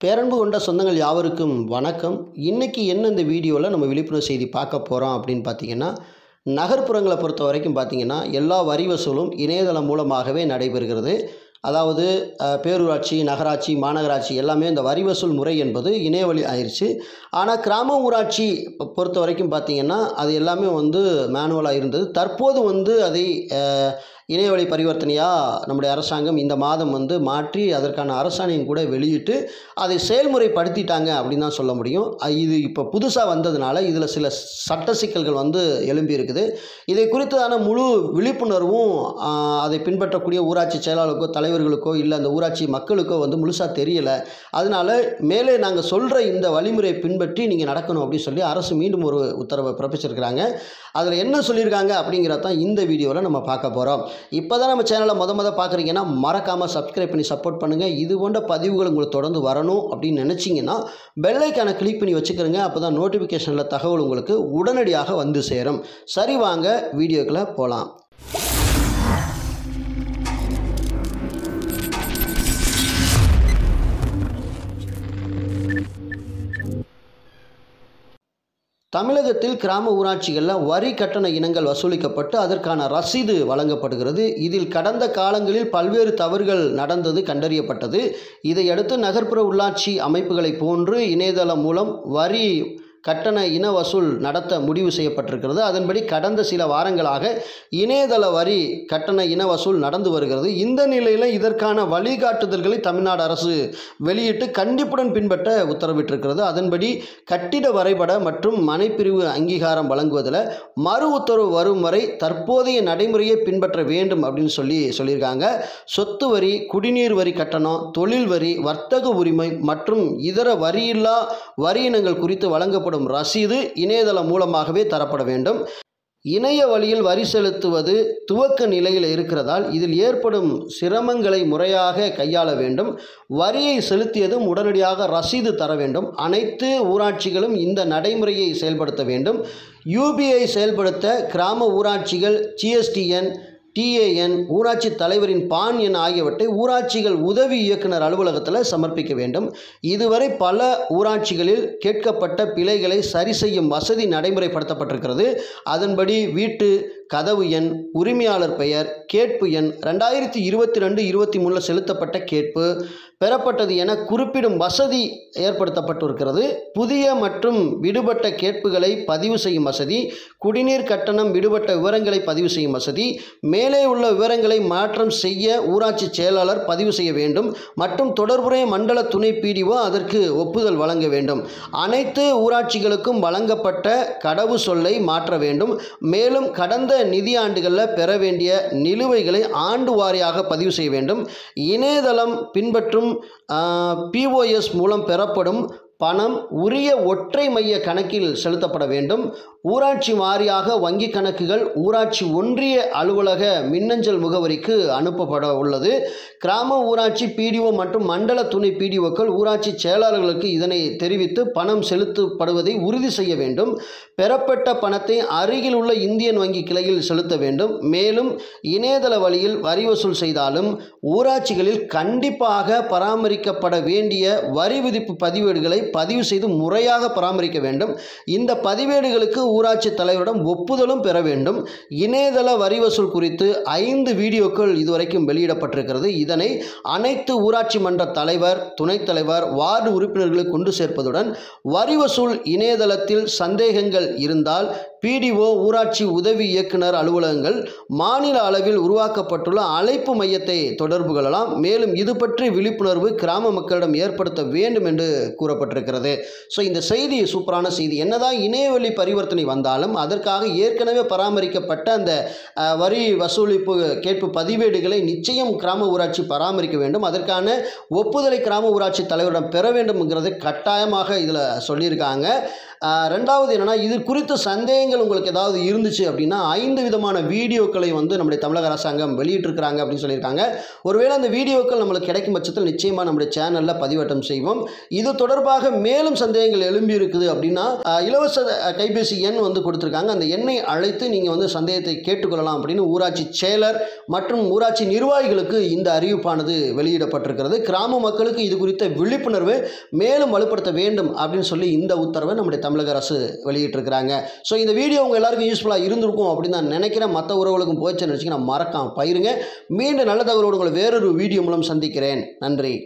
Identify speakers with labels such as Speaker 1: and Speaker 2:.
Speaker 1: பேரன்பு கொண்ட சொந்தங்கள் யாவருக்கும் வணக்கம். இன்றைக்கி என்ன இந்த வீடியோவில் நம்ம விழிப்புணர்வு செய்தி பார்க்க போகிறோம் அப்படின்னு பார்த்தீங்கன்னா நகர்ப்புறங்களை பொறுத்த வரைக்கும் பார்த்தீங்கன்னா எல்லா வரி வசூலும் இணையதளம் மூலமாகவே நடைபெறுகிறது. அதாவது பேரூராட்சி நகராட்சி மாநகராட்சி எல்லாமே இந்த வரி வசூல் முறை என்பது இணையவழி ஆயிடுச்சு ஆனால் கிராம ஊராட்சி பொறுத்த வரைக்கும் பார்த்தீங்கன்னா அது எல்லாமே வந்து மேனுவலாக இருந்தது. தற்போது வந்து அதை இணையவழி பரிவர்த்தனையாக நம்முடைய அரசாங்கம் இந்த மாதம் வந்து மாற்றி அதற்கான அரசாணையும் கூட வெளியிட்டு அதை செயல்முறைப்படுத்திட்டாங்க அப்படின்னு தான் சொல்ல முடியும். இது இப்போ புதுசாக வந்ததுனால இதில் சில சட்ட சிக்கல்கள் வந்து எழும்பி இருக்குது. இதை குறித்ததான முழு விழிப்புணர்வும் அதை பின்பற்றக்கூடிய ஊராட்சி செயலாளருக்கோ தலைவர்களுக்கோ இல்லை அந்த ஊராட்சி மக்களுக்கோ வந்து முழுசாக தெரியலை. அதனால மேலே நாங்கள் சொல்கிற இந்த வழிமுறையை பின்பற்றி நீங்கள் நடக்கணும் அப்படின்னு சொல்லி அரசு மீண்டும் ஒரு உத்தரவை பிறப்பிச்சிருக்கிறாங்க. அதில் என்ன சொல்லியிருக்காங்க அப்படிங்கிறத தான் இந்த வீடியோவில் நம்ம பார்க்க போகிறோம் இப்போ தான் நம்ம சேனலை மொதல் மொதல் பார்க்குறீங்கன்னா மறக்காமல் சப்ஸ்கிரைப் பண்ணி சப்போர்ட் பண்ணுங்கள் இது போன்ற பதிவுகள் உங்களுக்கு தொடர்ந்து வரணும் அப்படின்னு நினச்சிங்கன்னா பெல்லைக்கான கிளிக் பண்ணி வச்சுக்கிறோங்க அப்போ தான் நோட்டிஃபிகேஷனில் தகவல் உங்களுக்கு உடனடியாக வந்து சேரும். சரி வாங்க வீடியோக்களை போகலாம் தமிழகத்தில் கிராம ஊராட்சிகளில் வரி கட்டண இனங்கள் வசூலிக்கப்பட்டு அதற்கான ரசீது வழங்கப்படுகிறது. இதில் கடந்த காலங்களில் பல்வேறு தவறுகள் நடந்தது கண்டறியப்பட்டது. இதையடுத்து நகர்ப்புற உள்ளாட்சி அமைப்புகளைப் போன்று இணையதளம் மூலம் வரி கட்டண இன வசூல் நடத்த முடிவு செய்யப்பட்டிருக்கிறது. அதன்படி கடந்த சில வாரங்களாக இணையதள வரி கட்டண இன வசூல் நடந்து வருகிறது. இந்த நிலையில் இதற்கான வழிகாட்டுதல்களை தமிழ்நாடு அரசு வெளியிட்டு கண்டிப்புடன் பின்பற்ற உத்தரவிட்டிருக்கிறது. அதன்படி கட்டிட வரைபட மற்றும் மனைப்பிரிவு அங்கீகாரம் வழங்குவதில் மறு உத்தரவு வரும் வரை தற்போதைய நடைமுறையை பின்பற்ற வேண்டும் அப்படின்னு சொல்லி சொல்லியிருக்காங்க. சொத்து வரி குடிநீர் வரி கட்டணம் தொழில் வரி வர்த்தக உரிமை மற்றும் இதர வரியில்லா வரி இனங்கள் குறித்து வழங்கப்படும் ரசீது இணையதளம் மூலமாகவே தரப்பட வேண்டும். இணைய வழியில் வரி செலுத்துவது துவக்க நிலையில் இருக்கிறதால் இதில் ஏற்படும் சிரமங்களை முறையாக கையாள வேண்டும். வரியை செலுத்தியதும் உடனடியாக ரசீது தர வேண்டும். அனைத்து ஊராட்சிகளும் இந்த நடைமுறையை செயல்படுத்த வேண்டும். யூபிஐ செயல்படுத்த கிராம ஊராட்சிகள் ஜிஎஸ்டிஎன் டிஏஎன் ஊராட்சி தலைவரின் பான் எண் ஆகியவற்றை ஊராட்சிகள் உதவி இயக்குனர் அலுவலகத்தில் சமர்ப்பிக்க வேண்டும். இதுவரை பல ஊராட்சிகளில் கேட்கப்பட்ட பிழைகளை சரி செய்யும் வசதி நடைமுறைப்படுத்தப்பட்டிருக்கிறது. அதன்படி வீட்டு கதவு எண் உரிமையாளர் பெயர் கேட்பு எண் ரெண்டாயிரத்தி இருபத்தி ரெண்டு இருபத்தி மூணில் செலுத்தப்பட்ட கேட்பு பெறப்பட்டது என குறிப்பிடும் வசதி ஏற்படுத்தப்பட்டிருக்கிறது. புதிய மற்றும் விடுபட்ட கேட்புகளை பதிவு செய்யும் வசதி குடிநீர் கட்டணம் விடுபட்ட விவரங்களை பதிவு செய்யும் வசதி மேலே உள்ள விவரங்களை மாற்றம் செய்ய ஊராட்சி செயலாளர் பதிவு செய்ய வேண்டும் மற்றும் தொடர்புடைய மண்டல துணை பிடிஓ அதற்கு ஒப்புதல் வழங்க வேண்டும். அனைத்து ஊராட்சிகளுக்கும் வழங்கப்பட்ட கடவு சொல்லை மாற்ற வேண்டும். மேலும் கடந்த நிதியாண்டுகளில் பெற வேண்டிய நிலுவைகளை ஆண்டு வாரியாக பதிவு செய்ய வேண்டும். இணையதளம் பின்பற்றும் பிஓஎஸ் மூலம் பெறப்படும் பணம் உரிய ஒற்றை மைய கணக்கில் செலுத்தப்பட வேண்டும். ஊராட்சி வாரியாக வங்கி கணக்குகள் ஊராட்சி ஒன்றிய அலுவலக மின்னஞ்சல் முகவரிக்கு அனுப்பப்பட உள்ளது. கிராம ஊராட்சி பிடிஓ மற்றும் மண்டல துணை பிடிஓக்கள் ஊராட்சி செயலாளர்களுக்கு இதனை தெரிவித்து பணம் செலுத்தப்படுவதை உறுதி செய்ய வேண்டும். பெறப்பட்ட பணத்தை அருகில் உள்ள இந்தியன் வங்கி கிளையில் செலுத்த வேண்டும். மேலும் இணையதள வழியில் வரி வசூல் செய்தாலும் ஊராட்சிகளில் கண்டிப்பாக பராமரிக்கப்பட வேண்டிய வரி விதிப்பு பதிவேடுகளை பதிவு செய்து முறையாக பராமரிக்க வேண்டும். இந்த பதிவேடுகளுக்கு ஊராட்சி தலைவரிடம் ஒப்புதலும் பெற வேண்டும். இணையதள வரி வசூல் குறித்து ஐந்து வீடியோக்கள் இதுவரைக்கும் வெளியிடப்பட்டிருக்கிறது. இதனை அனைத்து ஊராட்சி மன்ற தலைவர் துணைத் தலைவர் வார்டு உறுப்பினர்களை கொண்டு சேர்ப்பதுடன் வரி வசூல் இணையதளத்தில் சந்தேகங்கள் இருந்தால் பிடிஓ ஊராட்சி உதவி இயக்குனர் அலுவலகங்கள் மாநில அளவில் உருவாக்கப்பட்டுள்ள அழைப்பு மையத்தை தொடர்பு கொள்ளலாம். மேலும் இது பற்றி விழிப்புணர்வு கிராம மக்களிடம் ஏற்படுத்த வேண்டும் என்று கூறப்பட்டிருக்கிறது. ஸோ இந்த செய்தி சூப்பரான செய்தி. என்னதான் இணையவழி பரிவர்த்தனை வந்தாலும் அதற்காக ஏற்கனவே பராமரிக்கப்பட்ட அந்த வரி வசூலிப்பு கேட்பு பதிவேடுகளை நிச்சயம் கிராம ஊராட்சி பராமரிக்க வேண்டும். அதற்கான ஒப்புதலை கிராம ஊராட்சி தலைவரிடம் பெற வேண்டும்ங்கிறது கட்டாயமாக இதில் சொல்லியிருக்காங்க. ரெண்டாவது என்னென்னா இது குறித்த சந்தேகங்கள் உங்களுக்கு ஏதாவது இருந்துச்சு அப்படின்னா ஐந்து விதமான வீடியோக்களை வந்து நம்முடைய தமிழக அரசாங்கம் வெளியிட்டிருக்கிறாங்க அப்படின்னு சொல்லியிருக்காங்க. ஒருவேளை அந்த வீடியோக்கள் நம்மளுக்கு கிடைக்கும் பட்சத்தில் நிச்சயமாக நம்முடைய சேனலில் பதிவேற்றம் செய்வோம். இது தொடர்பாக மேலும் சந்தேகங்கள் எழும்பி இருக்குது அப்படின்னா இலவச கைபேசி எண் வந்து கொடுத்துருக்காங்க. அந்த எண்ணை அழைத்து நீங்கள் வந்து சந்தேகத்தை கேட்டுக்கொள்ளலாம் அப்படின்னு ஊராட்சி செயலர் மற்றும் ஊராட்சி நிர்வாகிகளுக்கு இந்த அறிவிப்பானது வெளியிடப்பட்டிருக்கிறது. கிராம மக்களுக்கு இது குறித்த விழிப்புணர்வு மேலும் வலுப்படுத்த வேண்டும் அப்படின்னு சொல்லி இந்த உத்தரவை நம்முடைய தமிழக அரசு வெளியிட்டிருக்கிறாங்க. ஸோ இந்த வீடியோ உங்கள் எல்லாருக்கும் யூஸ்ஃபுல்லாக இருந்திருக்கும் அப்படின்னு நான் நினைக்கிறேன். மற்ற உறவுகளுக்கும் போச்சுன்னு நினச்சி நான் மறக்காம பயிருங்க. மீண்டும் நல்ல தகவலோடு உங்களை வேறொரு வீடியோ மூலம் சந்திக்கிறேன். நன்றி.